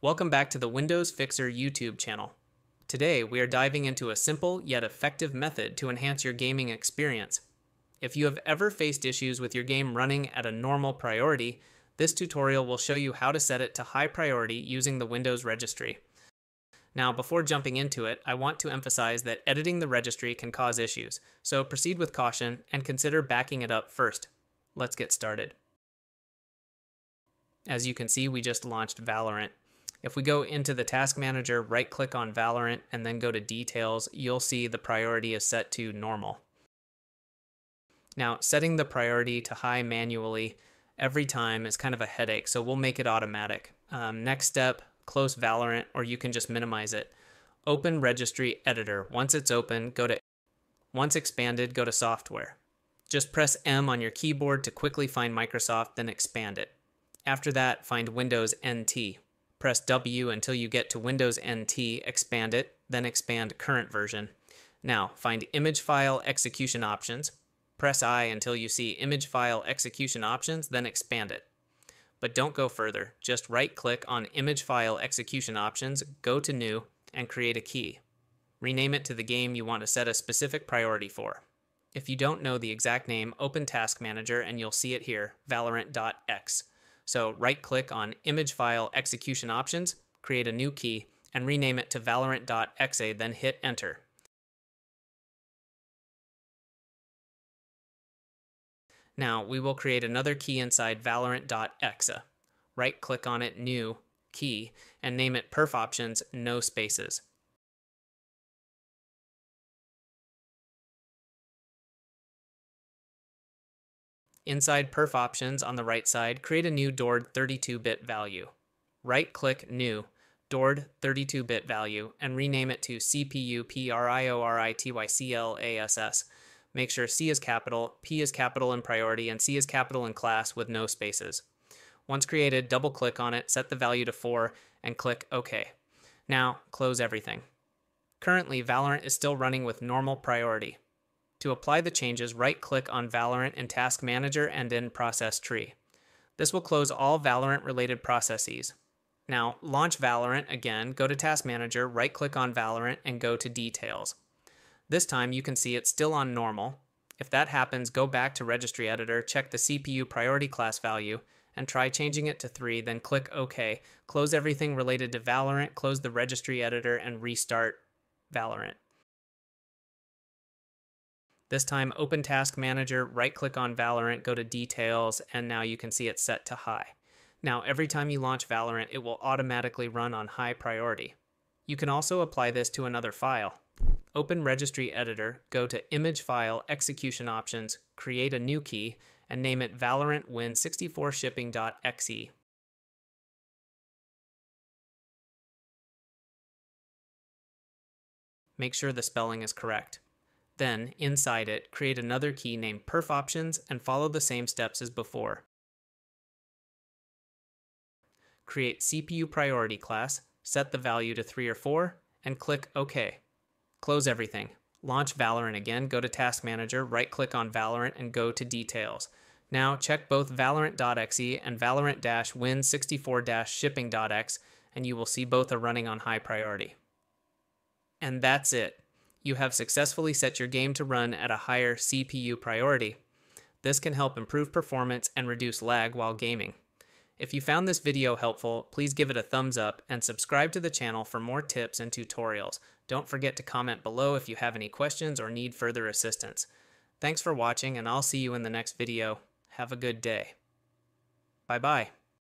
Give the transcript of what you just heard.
Welcome back to the Windows Fixer YouTube channel. Today, we are diving into a simple yet effective method to enhance your gaming experience. If you have ever faced issues with your game running at a normal priority, this tutorial will show you how to set it to high priority using the Windows registry. Now, before jumping into it, I want to emphasize that editing the registry can cause issues, so proceed with caution and consider backing it up first. Let's get started. As you can see, we just launched Valorant. If we go into the task manager, right click on Valorant, and then go to details, you'll see the priority is set to normal. Now, setting the priority to high manually every time is kind of a headache, so we'll make it automatic. Um, next step, close Valorant, or you can just minimize it. Open Registry Editor. Once it's open, go to once expanded, go to Software. Just press M on your keyboard to quickly find Microsoft, then expand it. After that, find Windows NT. Press W until you get to Windows NT, expand it, then expand current version. Now, find Image File Execution Options. Press I until you see Image File Execution Options, then expand it. But don't go further. Just right click on Image File Execution Options, go to New, and create a key. Rename it to the game you want to set a specific priority for. If you don't know the exact name, open Task Manager and you'll see it here, valorant.exe. So right click on Image File Execution Options, create a new key, and rename it to valorant.exe, then hit Enter. Now we will create another key inside valorant.exe. Right click on it, New, Key, and name it Perf Options, no spaces. Inside perf options on the right side, create a new DWORD 32-bit value. Right-click New, DWORD 32-bit value, and rename it to CPU PRIORITYCLASS. Make sure C is capital, P is capital in priority, and C is capital in class with no spaces. Once created, double-click on it, set the value to 4, and click OK. Now, close everything. Currently, Valorant is still running with normal priority. To apply the changes, right-click on Valorant in Task Manager and in Process Tree. This will close all Valorant-related processes. Now, launch Valorant again, go to Task Manager, right-click on Valorant, and go to Details. This time you can see it's still on normal. If that happens, go back to Registry Editor, check the CPU priority class value, and try changing it to 3, then click OK. Close everything related to Valorant, close the Registry Editor, and restart Valorant. This time, open Task Manager, right click on Valorant, go to Details, and now you can see it's set to High. Now, every time you launch Valorant, it will automatically run on high priority. You can also apply this to another file. Open Registry Editor, go to Image File Execution Options, create a new key, and name it Valorant Win64Shipping.exe. Make sure the spelling is correct. Then, inside it, create another key named perf options and follow the same steps as before. Create CPU priority class, set the value to 3 or 4, and click OK. Close everything. Launch Valorant again, go to Task Manager, right click on Valorant, and go to Details. Now check both Valorant.exe and Valorant-Win64-Shipping.exe, and you will see both are running on high priority. And that's it you have successfully set your game to run at a higher CPU priority. This can help improve performance and reduce lag while gaming. If you found this video helpful, please give it a thumbs up and subscribe to the channel for more tips and tutorials. Don't forget to comment below if you have any questions or need further assistance. Thanks for watching and I'll see you in the next video. Have a good day. Bye bye.